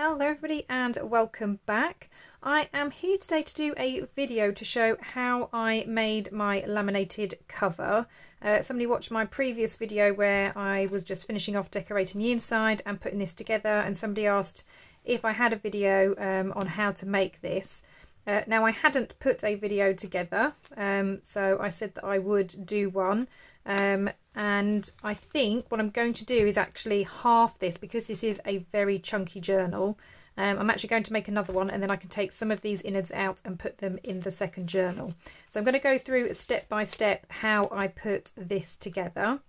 Hello everybody and welcome back. I am here today to do a video to show how I made my laminated cover. Uh, somebody watched my previous video where I was just finishing off decorating the inside and putting this together and somebody asked if I had a video um, on how to make this. Uh, now I hadn't put a video together um, so I said that I would do one um, and I think what I'm going to do is actually half this because this is a very chunky journal. Um, I'm actually going to make another one and then I can take some of these innards out and put them in the second journal. So I'm going to go through step by step how I put this together.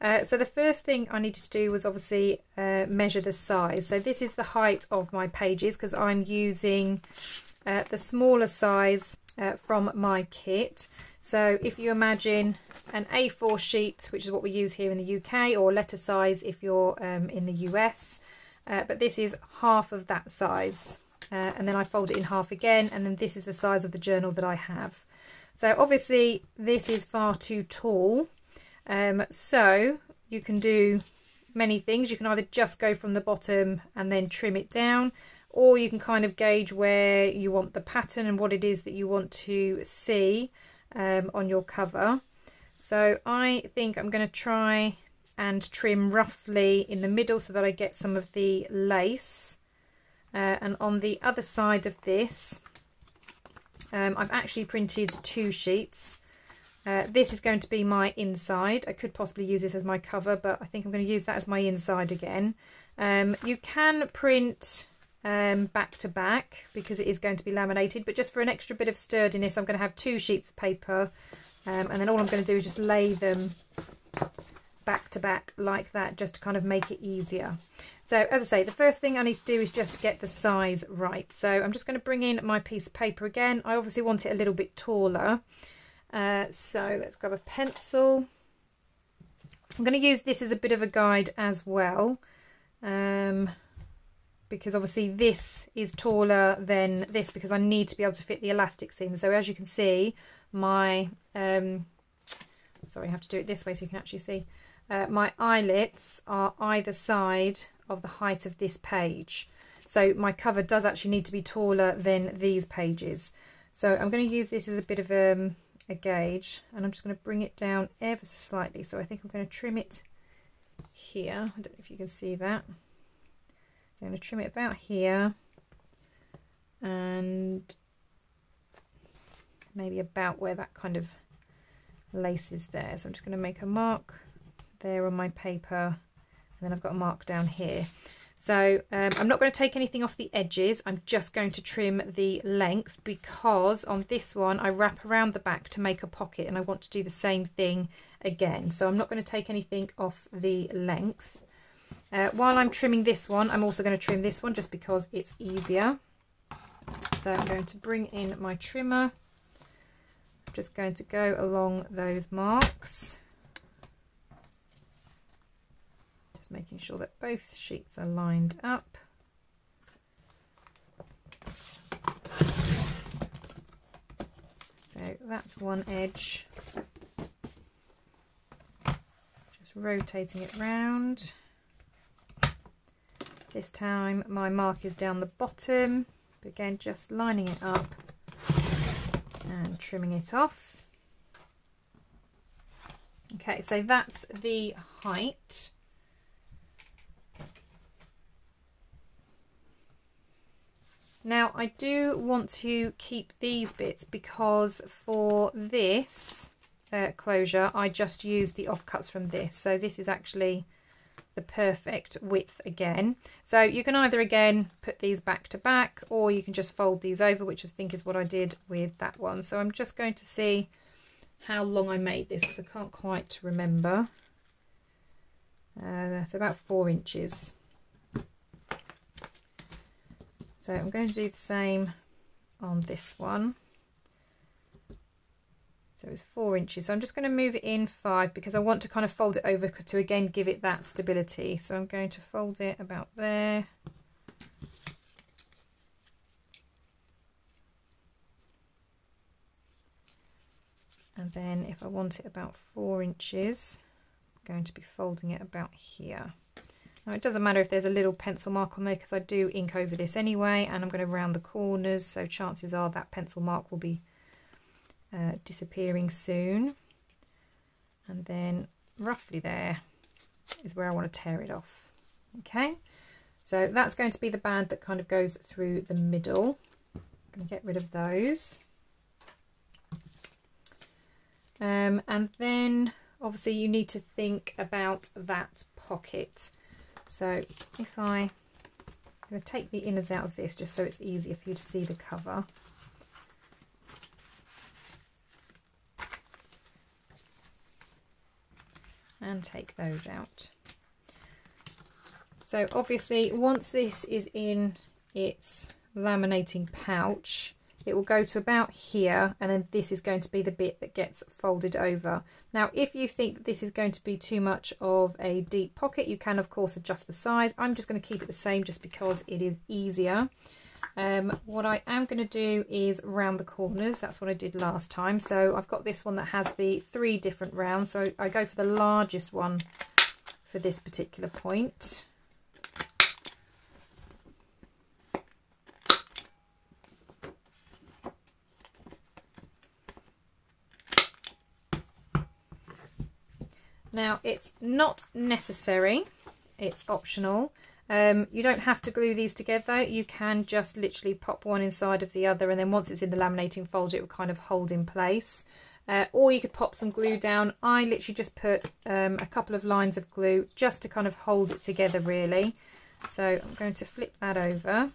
Uh, so the first thing I needed to do was obviously uh, measure the size. So this is the height of my pages because I'm using uh, the smaller size uh, from my kit. So if you imagine an A4 sheet, which is what we use here in the UK, or letter size if you're um, in the US, uh, but this is half of that size. Uh, and then I fold it in half again, and then this is the size of the journal that I have. So obviously this is far too tall. Um, so you can do many things. You can either just go from the bottom and then trim it down, or you can kind of gauge where you want the pattern and what it is that you want to see um, on your cover. So I think I'm going to try and trim roughly in the middle so that I get some of the lace. Uh, and on the other side of this, um, I've actually printed two sheets. Uh, this is going to be my inside. I could possibly use this as my cover, but I think I'm going to use that as my inside again. Um, you can print um, back to back because it is going to be laminated. But just for an extra bit of sturdiness I'm going to have two sheets of paper um, and then all I'm going to do is just lay them back to back like that just to kind of make it easier. So as I say the first thing I need to do is just get the size right. So I'm just going to bring in my piece of paper again. I obviously want it a little bit taller. Uh, so let's grab a pencil. I'm going to use this as a bit of a guide as well. Um, because obviously this is taller than this because I need to be able to fit the elastics in. So as you can see, my, um, sorry, I have to do it this way so you can actually see, uh, my eyelets are either side of the height of this page. So my cover does actually need to be taller than these pages. So I'm going to use this as a bit of um, a gauge and I'm just going to bring it down ever so slightly. So I think I'm going to trim it here. I don't know if you can see that. I'm going to trim it about here and maybe about where that kind of lace is there. So I'm just going to make a mark there on my paper and then I've got a mark down here. So um, I'm not going to take anything off the edges. I'm just going to trim the length because on this one I wrap around the back to make a pocket and I want to do the same thing again. So I'm not going to take anything off the length. Uh, while I'm trimming this one, I'm also going to trim this one just because it's easier. So I'm going to bring in my trimmer. I'm just going to go along those marks. Just making sure that both sheets are lined up. So that's one edge. Just rotating it round. This time my mark is down the bottom, again just lining it up and trimming it off. Okay, so that's the height. Now I do want to keep these bits because for this uh, closure I just use the offcuts from this. So this is actually the perfect width again. So you can either again put these back to back or you can just fold these over, which I think is what I did with that one. So I'm just going to see how long I made this because I can't quite remember. Uh, so about four inches. So I'm going to do the same on this one. So it's four inches. So I'm just going to move it in five because I want to kind of fold it over to again give it that stability. So I'm going to fold it about there. And then if I want it about four inches, I'm going to be folding it about here. Now it doesn't matter if there's a little pencil mark on there because I do ink over this anyway and I'm going to round the corners so chances are that pencil mark will be uh, disappearing soon. And then roughly there is where I want to tear it off. Okay, so that's going to be the band that kind of goes through the middle. I'm going to get rid of those. Um, and then obviously you need to think about that pocket. So if I, I'm going to take the innards out of this just so it's easier for you to see the cover. And take those out. So obviously once this is in its laminating pouch, it will go to about here and then this is going to be the bit that gets folded over. Now if you think this is going to be too much of a deep pocket you can of course adjust the size. I'm just going to keep it the same just because it is easier. Um, what I am going to do is round the corners, that's what I did last time. So I've got this one that has the three different rounds so I go for the largest one for this particular point. Now it's not necessary, it's optional. Um, you don't have to glue these together, you can just literally pop one inside of the other and then once it's in the laminating folder it will kind of hold in place. Uh, or you could pop some glue down. I literally just put um, a couple of lines of glue just to kind of hold it together really. So I'm going to flip that over.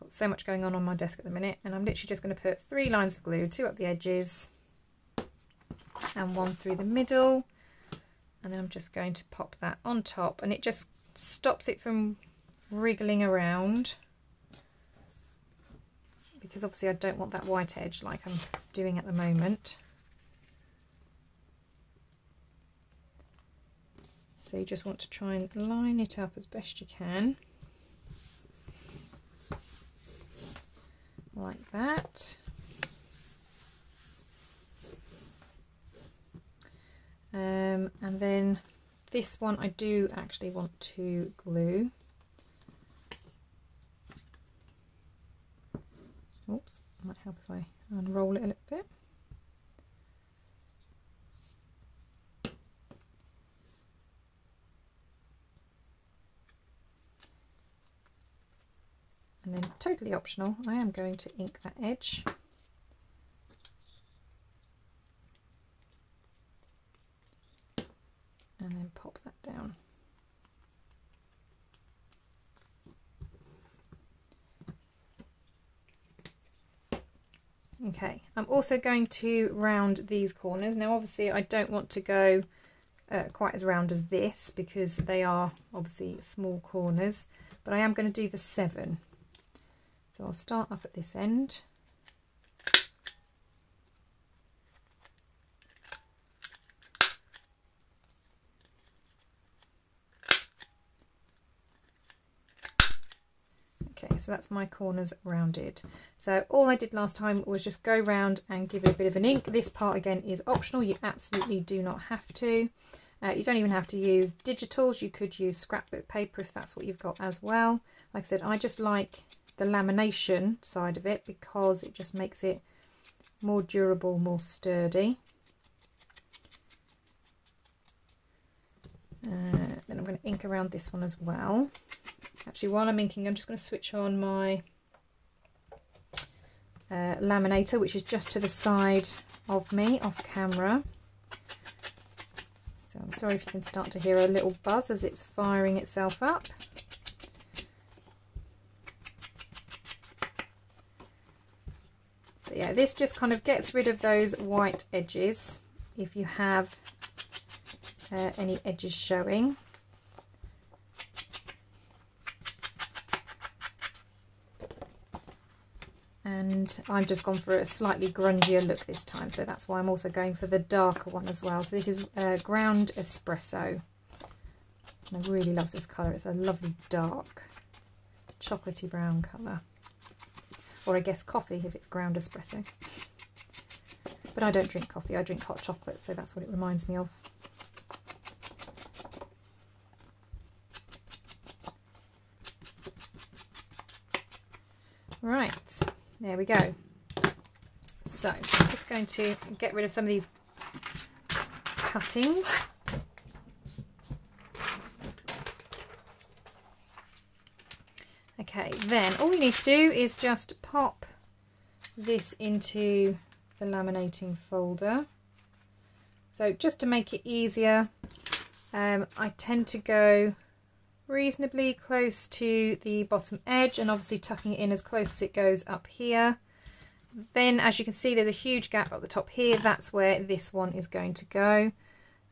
Got so much going on on my desk at the minute and I'm literally just going to put three lines of glue, two up the edges and one through the middle and then I'm just going to pop that on top and it just stops it from wriggling around because obviously I don't want that white edge like I'm doing at the moment. So you just want to try and line it up as best you can. Like that. Um, and then this one I do actually want to glue. Oops, might help if I unroll it a little bit. And then totally optional, I am going to ink that edge. and then pop that down. Okay, I'm also going to round these corners. Now obviously I don't want to go uh, quite as round as this because they are obviously small corners, but I am going to do the seven. So I'll start up at this end So that's my corners rounded. So all I did last time was just go round and give it a bit of an ink. This part again is optional, you absolutely do not have to. Uh, you don't even have to use digitals, you could use scrapbook paper if that's what you've got as well. Like I said, I just like the lamination side of it because it just makes it more durable, more sturdy. Uh, then I'm going to ink around this one as well. Actually, while I'm inking, I'm just going to switch on my uh, laminator, which is just to the side of me, off camera. So I'm sorry if you can start to hear a little buzz as it's firing itself up. But yeah, this just kind of gets rid of those white edges if you have uh, any edges showing. And I've just gone for a slightly grungier look this time so that's why I'm also going for the darker one as well. So this is uh, ground espresso. And I really love this colour. It's a lovely dark chocolatey brown colour. Or I guess coffee if it's ground espresso. But I don't drink coffee. I drink hot chocolate so that's what it reminds me of Right, there we go. So I'm just going to get rid of some of these cuttings. Okay, then all we need to do is just pop this into the laminating folder. So just to make it easier, um, I tend to go reasonably close to the bottom edge and obviously tucking it in as close as it goes up here. Then as you can see there's a huge gap at the top here, that's where this one is going to go.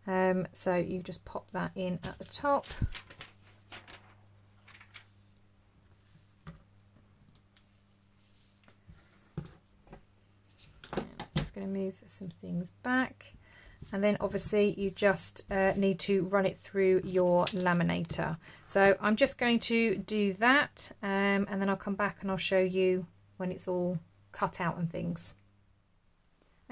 Um, so you just pop that in at the top. just going to move some things back and then obviously you just uh, need to run it through your laminator. So I'm just going to do that um, and then I'll come back and I'll show you when it's all cut out and things.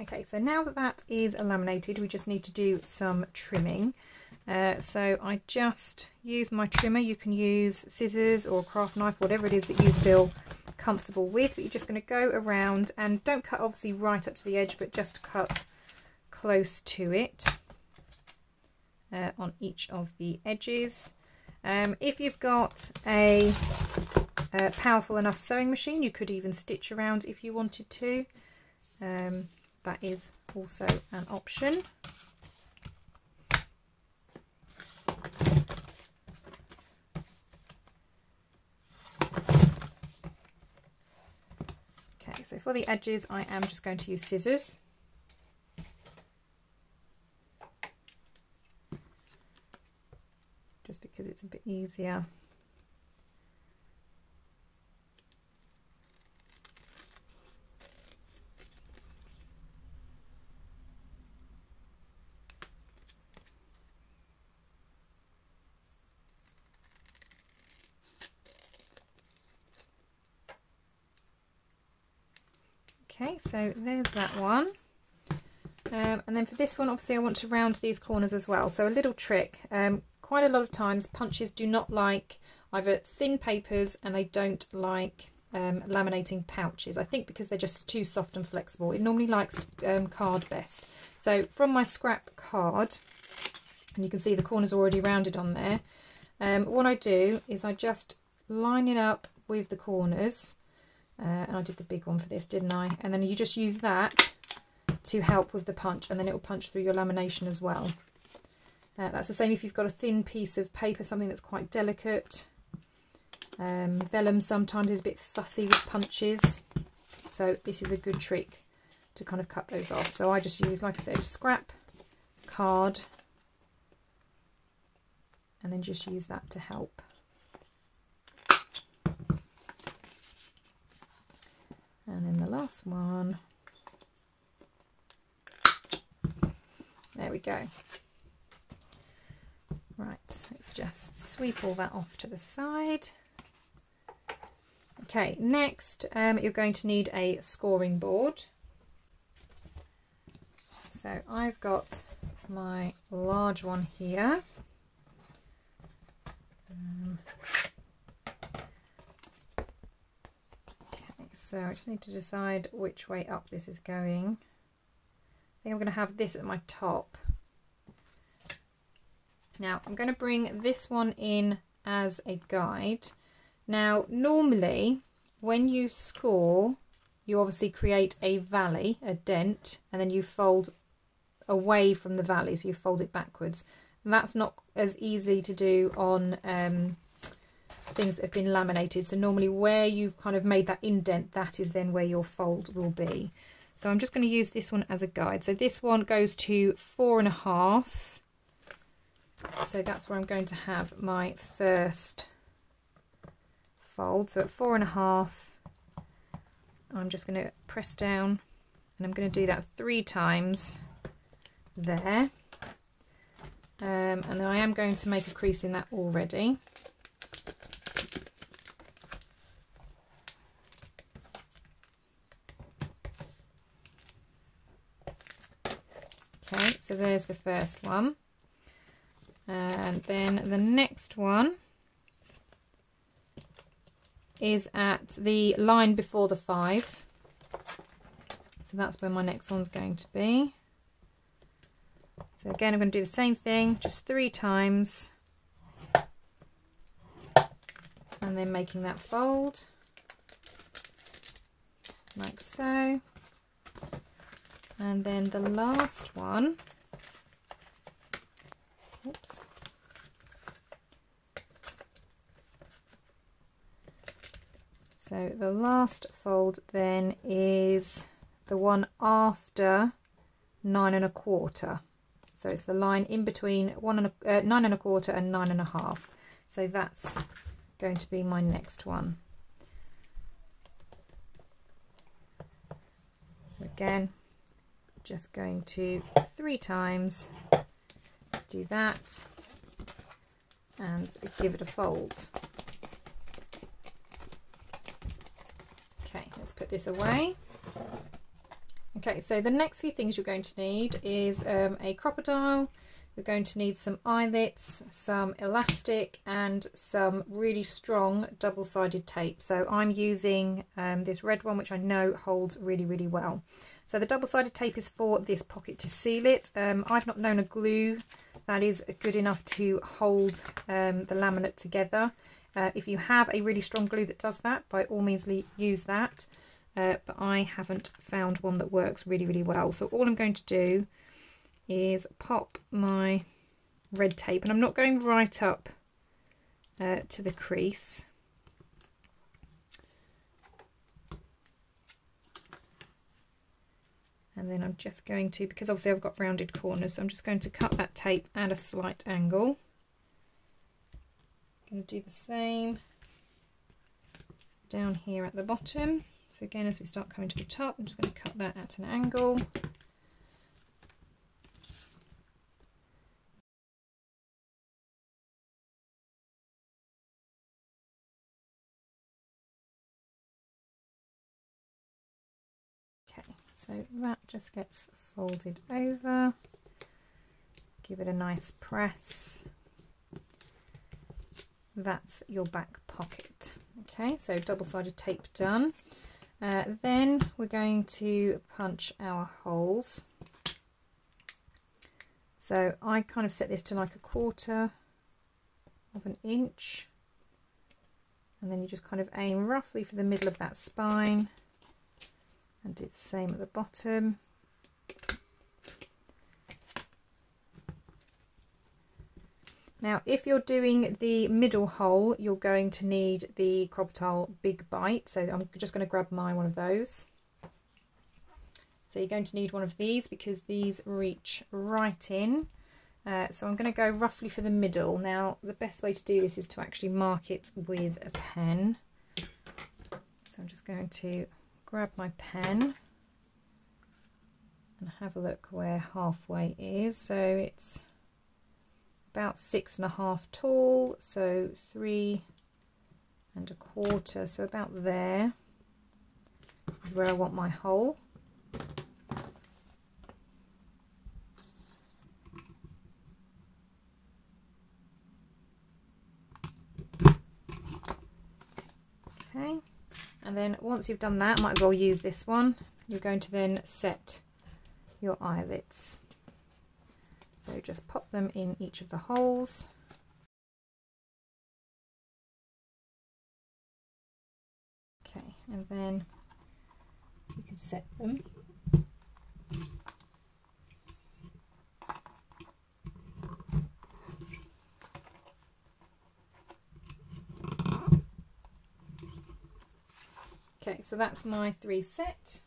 Okay so now that that is laminated we just need to do some trimming. Uh, so I just use my trimmer. You can use scissors or craft knife whatever it is that you feel comfortable with but you're just going to go around and don't cut obviously right up to the edge but just cut close to it uh, on each of the edges. Um, if you've got a, a, powerful enough sewing machine, you could even stitch around if you wanted to. Um, that is also an option. Okay, so for the edges, I am just going to use scissors. just because it's a bit easier. Okay, so there's that one. Um, and then for this one, obviously I want to round these corners as well. So a little trick, um, quite a lot of times punches do not like either thin papers and they don't like um, laminating pouches. I think because they're just too soft and flexible. It normally likes um, card best. So from my scrap card, and you can see the corners already rounded on there, um, what I do is I just line it up with the corners. Uh, and I did the big one for this, didn't I? And then you just use that to help with the punch and then it will punch through your lamination as well. Uh, that's the same if you've got a thin piece of paper, something that's quite delicate. Um, vellum sometimes is a bit fussy with punches, so this is a good trick to kind of cut those off. So I just use, like I said, scrap card and then just use that to help. And then the last one. There we go. Right, let's just sweep all that off to the side. Okay, next um, you're going to need a scoring board. So I've got my large one here. Um, okay, so I just need to decide which way up this is going. I think I'm going to have this at my top. Now I'm going to bring this one in as a guide. Now normally when you score you obviously create a valley, a dent, and then you fold away from the valley, so you fold it backwards. And that's not as easy to do on um, things that have been laminated. So normally where you've kind of made that indent, that is then where your fold will be. So I'm just going to use this one as a guide. So this one goes to four and a half so that's where I'm going to have my first fold. So at four and a half, I'm just going to press down and I'm going to do that three times there. Um, and then I am going to make a crease in that already. Okay, so there's the first one and then the next one is at the line before the five. So that's where my next one's going to be. So again, I'm going to do the same thing, just three times. And then making that fold, like so. And then the last one, oops. So the last fold then is the one after nine and a quarter. So it's the line in between one and a, uh, nine and a quarter and nine and a half. So that's going to be my next one. So again, just going to three times do that and give it a fold. Okay, let's put this away. Okay, so the next few things you're going to need is um, a Crop-A-Dile, you're going to need some eyelets, some elastic and some really strong double-sided tape. So I'm using um, this red one which I know holds really really well. So the double-sided tape is for this pocket to seal it. Um, I've not known a glue that is good enough to hold um, the laminate together. Uh, if you have a really strong glue that does that, by all means use that uh, but I haven't found one that works really, really well. So all I'm going to do is pop my red tape, and I'm not going right up uh, to the crease. And then I'm just going to, because obviously I've got rounded corners, so I'm just going to cut that tape at a slight angle. I'm going to do the same down here at the bottom. So again, as we start coming to the top, I'm just going to cut that at an angle. Okay, so that just gets folded over. Give it a nice press. That's your back pocket. Okay, so double-sided tape done. Uh, then we're going to punch our holes. So I kind of set this to like a quarter of an inch and then you just kind of aim roughly for the middle of that spine and do the same at the bottom. Now, if you're doing the middle hole, you're going to need the Crop-A-Dile Big Bite. So I'm just going to grab my one of those. So you're going to need one of these because these reach right in. Uh, so I'm going to go roughly for the middle. Now, the best way to do this is to actually mark it with a pen. So I'm just going to grab my pen and have a look where halfway is. So it's about six and a half tall, so three and a quarter, so about there is where I want my hole. Okay, and then once you've done that, might as well use this one. You're going to then set your eyelets. So just pop them in each of the holes. Okay, and then you can set them. Okay, so that's my three set.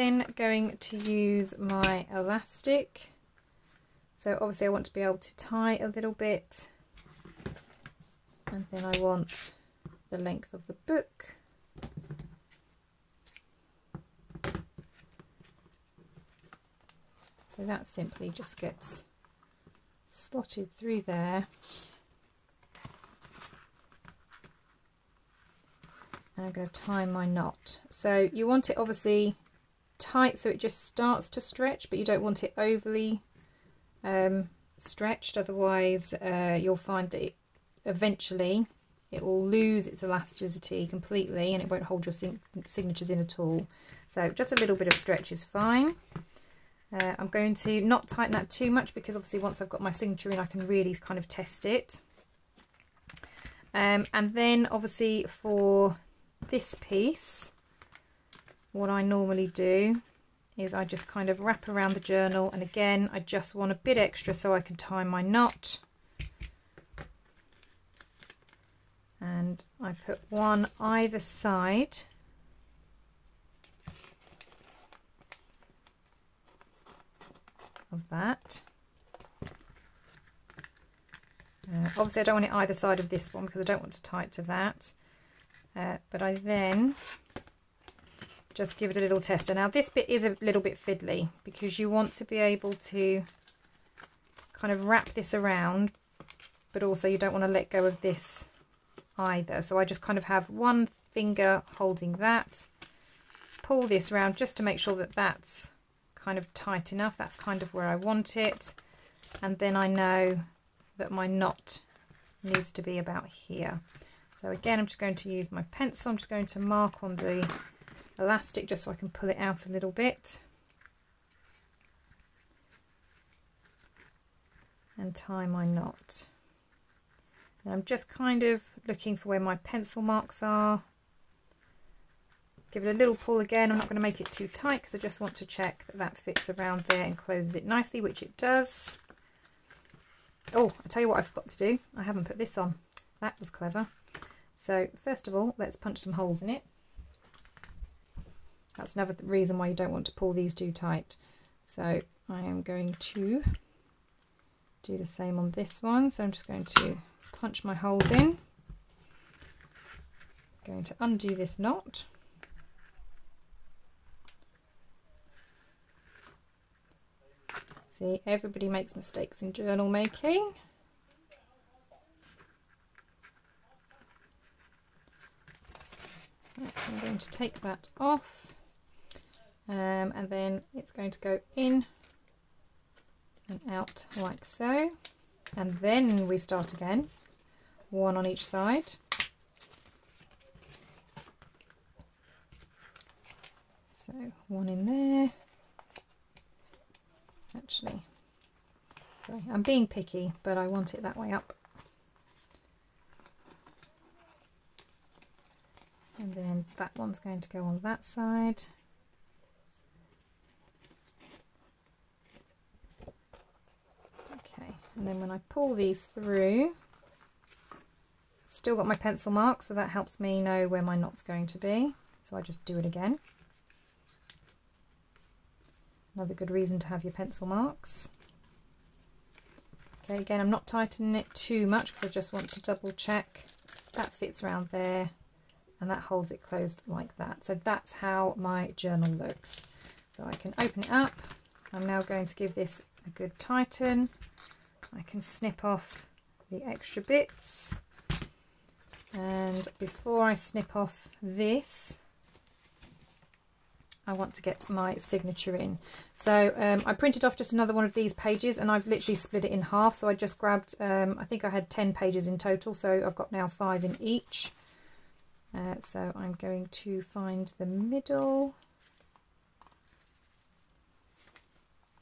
Then going to use my elastic. So obviously I want to be able to tie a little bit. And then I want the length of the book. So that simply just gets slotted through there. And I'm going to tie my knot. So you want it obviously tight so it just starts to stretch but you don't want it overly um, stretched otherwise uh, you'll find that it, eventually it will lose its elasticity completely and it won't hold your signatures in at all. So just a little bit of stretch is fine. Uh, I'm going to not tighten that too much because obviously once I've got my signature in I can really kind of test it. Um, and then obviously for this piece what I normally do is I just kind of wrap around the journal and again I just want a bit extra so I can tie my knot and I put one either side of that. Uh, obviously I don't want it either side of this one because I don't want to tie it to that. Uh, but I then just give it a little tester. Now this bit is a little bit fiddly because you want to be able to kind of wrap this around but also you don't want to let go of this either. So I just kind of have one finger holding that, pull this around just to make sure that that's kind of tight enough. That's kind of where I want it. And then I know that my knot needs to be about here. So again, I'm just going to use my pencil. I'm just going to mark on the elastic just so I can pull it out a little bit. And tie my knot. And I'm just kind of looking for where my pencil marks are. Give it a little pull again. I'm not going to make it too tight because I just want to check that that fits around there and closes it nicely, which it does. Oh, I'll tell you what I forgot to do. I haven't put this on. That was clever. So first of all, let's punch some holes in it. That's another reason why you don't want to pull these too tight. So I am going to do the same on this one. So I'm just going to punch my holes in. Going to undo this knot. See, everybody makes mistakes in journal making. I'm going to take that off um, and then it's going to go in and out like so and then we start again one on each side. So one in there. Actually, sorry, I'm being picky, but I want it that way up. And then that one's going to go on that side. Okay, and then when I pull these through, Still got my pencil mark, so that helps me know where my knot's going to be. So I just do it again. Another good reason to have your pencil marks. Okay, again, I'm not tightening it too much because I just want to double check that fits around there and that holds it closed like that. So that's how my journal looks. So I can open it up. I'm now going to give this a good tighten. I can snip off the extra bits. And before I snip off this I want to get my signature in. So um, I printed off just another one of these pages and I've literally split it in half. So I just grabbed um, I think I had 10 pages in total. So I've got now five in each. Uh, so I'm going to find the middle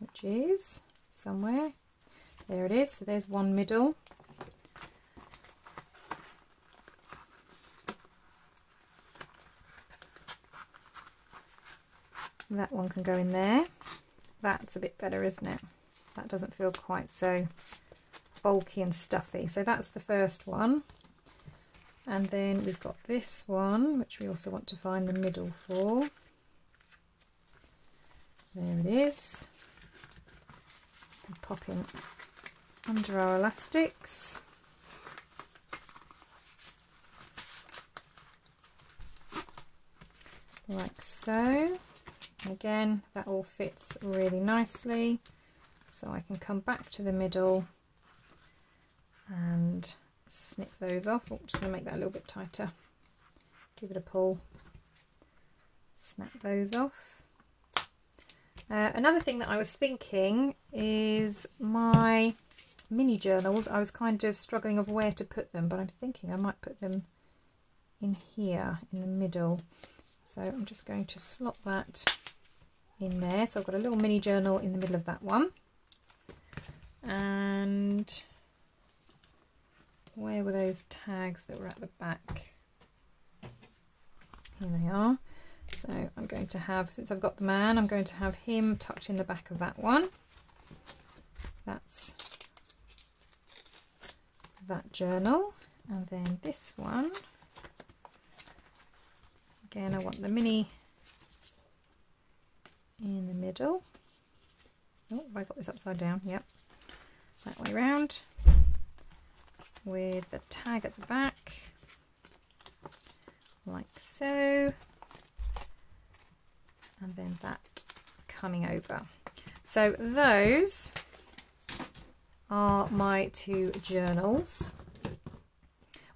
which is somewhere there it is. So there's one middle. That one can go in there. That's a bit better isn't it? That doesn't feel quite so bulky and stuffy. So that's the first one. And then we've got this one which we also want to find the middle for. There it is. And pop in under our elastics like so again that all fits really nicely so I can come back to the middle and snip those off. Oh, just going to make that a little bit tighter. Give it a pull. Snap those off. Uh, another thing that I was thinking is my mini journals, I was kind of struggling of where to put them, but I'm thinking I might put them in here in the middle. So I'm just going to slot that in there. So I've got a little mini journal in the middle of that one. And where were those tags that were at the back? Here they are. So I'm going to have, since I've got the man, I'm going to have him tucked in the back of that one. That's that journal. And then this one, again, I want the mini in the middle. Oh, I got this upside down? Yep. That way round. With the tag at the back. Like so and then that coming over. So those are my two journals.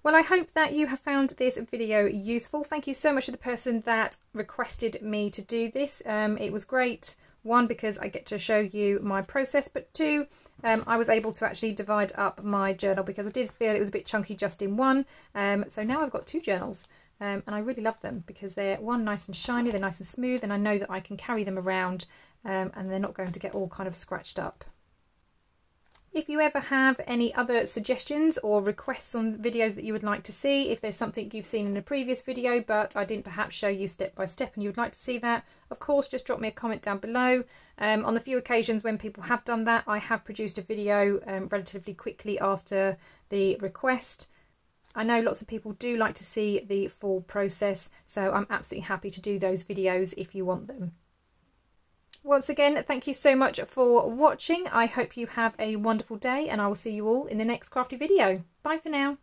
Well, I hope that you have found this video useful. Thank you so much to the person that requested me to do this. Um, it was great. One, because I get to show you my process, but two, um, I was able to actually divide up my journal because I did feel it was a bit chunky just in one. Um, so now I've got two journals. Um, and I really love them because they're one nice and shiny, they're nice and smooth, and I know that I can carry them around um, and they're not going to get all kind of scratched up. If you ever have any other suggestions or requests on videos that you would like to see, if there's something you've seen in a previous video but I didn't perhaps show you step by step and you would like to see that, of course just drop me a comment down below. Um, on the few occasions when people have done that, I have produced a video um, relatively quickly after the request. I know lots of people do like to see the full process, so I'm absolutely happy to do those videos if you want them. Once again, thank you so much for watching. I hope you have a wonderful day and I will see you all in the next crafty video. Bye for now.